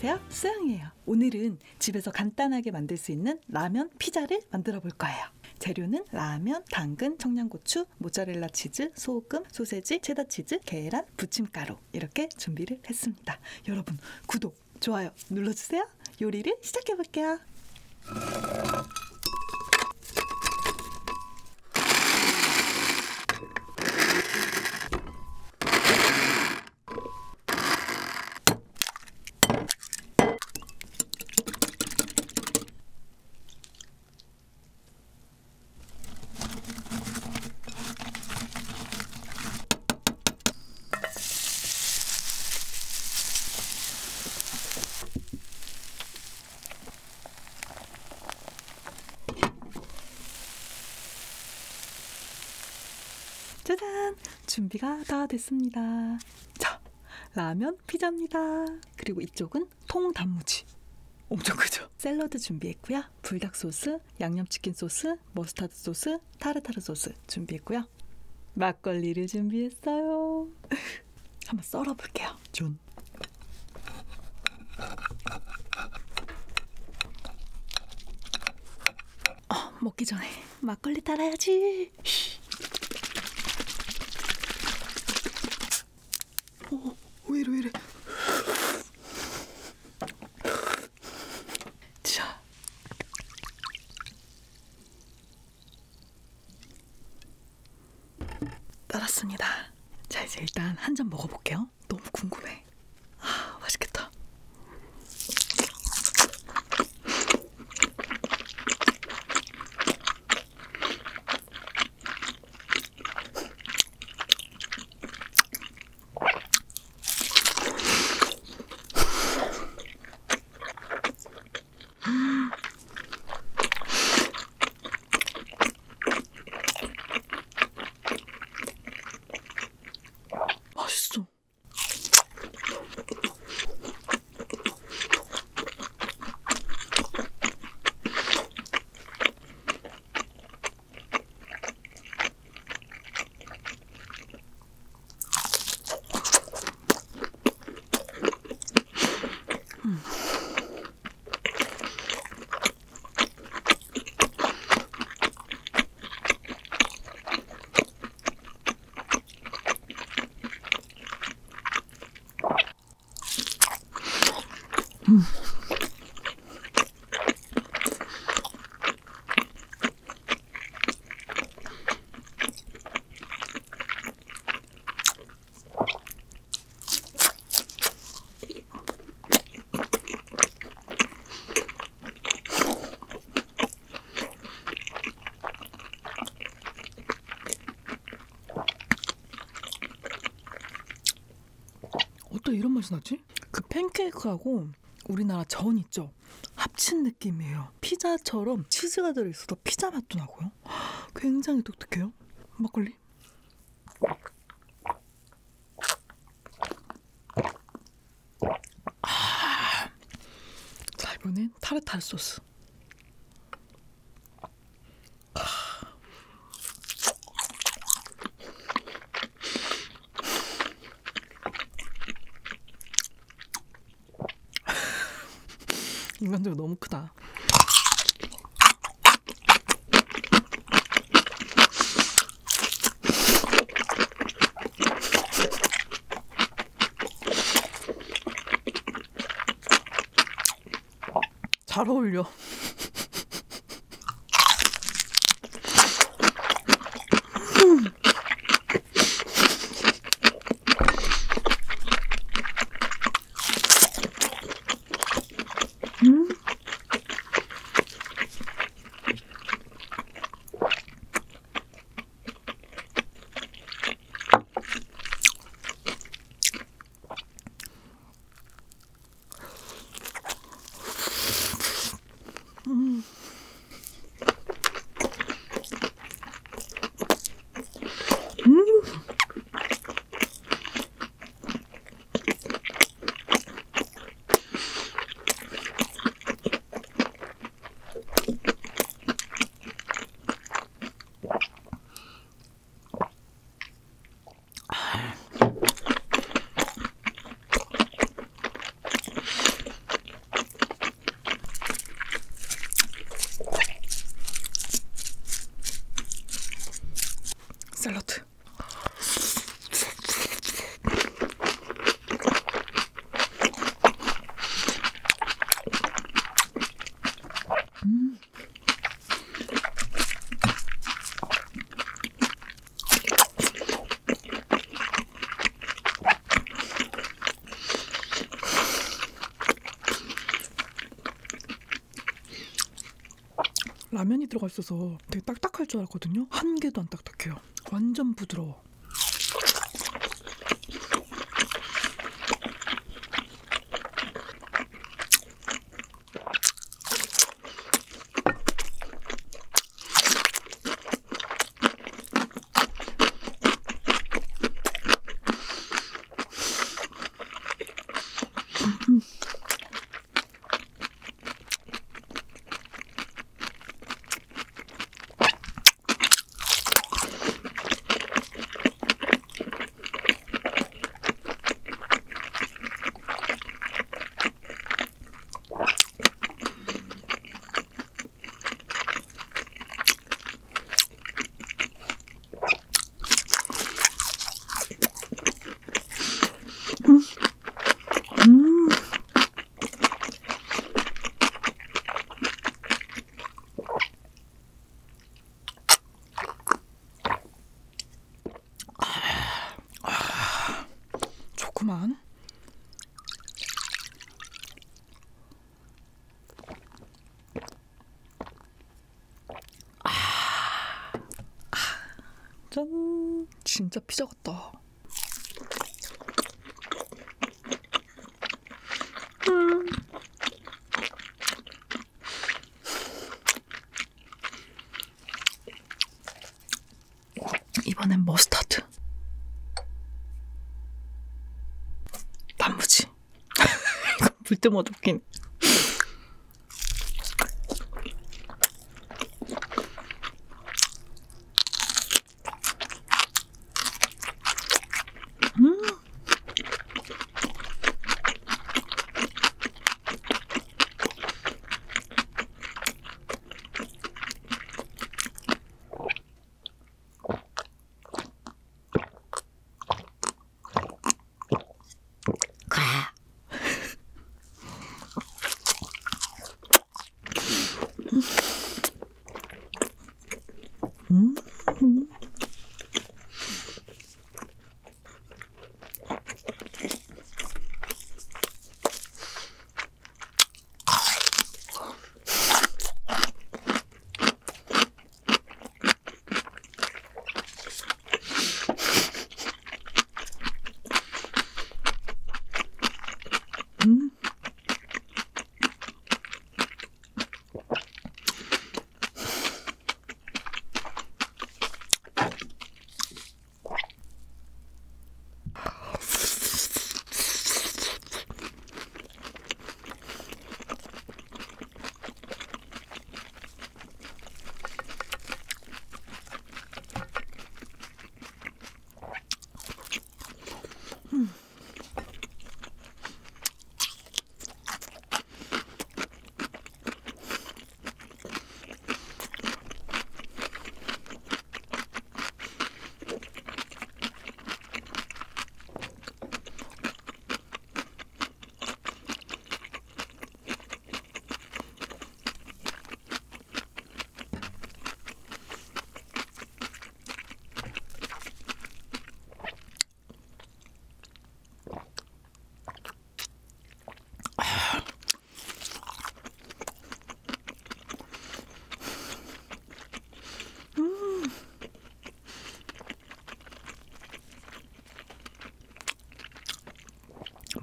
안녕하세요. 수영이에요. 오늘은 집에서 간단하게 만들 수 있는 라면 피자를 만들어 볼 거예요. 재료는 라면, 당근, 청양고추, 모짜렐라 치즈, 소금, 소세지, 체다 치즈, 계란, 부침가루 이렇게 준비를 했습니다. 여러분 구독, 좋아요 눌러주세요. 요리를 시작해 볼게요. 짜잔! 준비가 다 됐습니다. 자, 라면 피자입니다. 그리고 이쪽은 통단무지. 엄청 크죠? 샐러드 준비했고요. 불닭 소스, 양념치킨 소스, 머스타드 소스, 타르타르 소스 준비했고요. 막걸리를 준비했어요. 한번 썰어볼게요. 준. 어, 먹기 전에 막걸리 따라야지. 왜 이래? 자. 따랐습니다. 자 이제 일단 한 잔 먹어볼게요 너무 궁금해 아 맛있겠다 맛있어 맛이 나지? 그 팬케이크하고 우리나라 전 있죠? 합친 느낌이에요. 피자처럼 치즈가 들어있어서 피자 맛도 나고요. 굉장히 독특해요. 막걸리. 아. 자 이번엔 타르타르 소스. 인간적으로 너무 크다. 잘 어울려. 샐러드. 라면이 들어가 있어서 되게 딱딱할 줄 알았거든요. 한 개도 안 딱딱해요. 완전 부드러워. 음. 아, 좋구만. 아, 아, 짠. 진짜 피자 같다. 이번엔 머스타드. 단무지. 이거 불때마다 웃긴.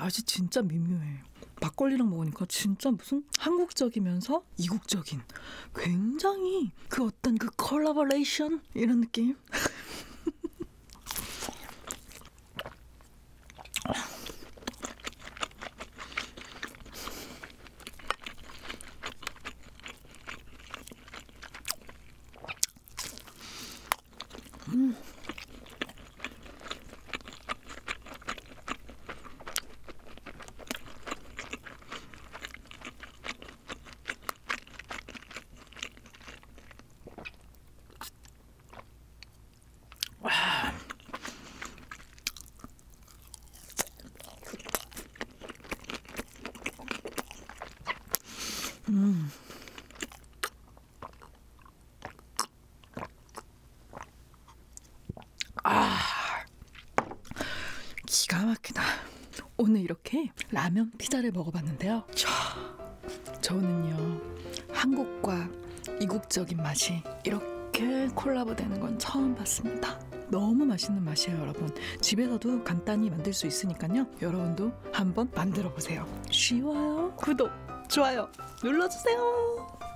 맛이 진짜 미묘해. 막걸리랑 먹으니까 진짜 무슨 한국적이면서 이국적인 굉장히 그 어떤 그 콜라보레이션 이런 느낌. 음. 아, 기가 막히다. 오늘 이렇게 라면 피자를 먹어봤는데요. 자, 저는요 한국과 이국적인 맛이 이렇게 콜라보 되는 건 처음 봤습니다. 너무 맛있는 맛이에요, 여러분. 집에서도 간단히 만들 수 있으니까요. 여러분도 한번 만들어 보세요. 쉬워요. 구독, 좋아요 눌러주세요.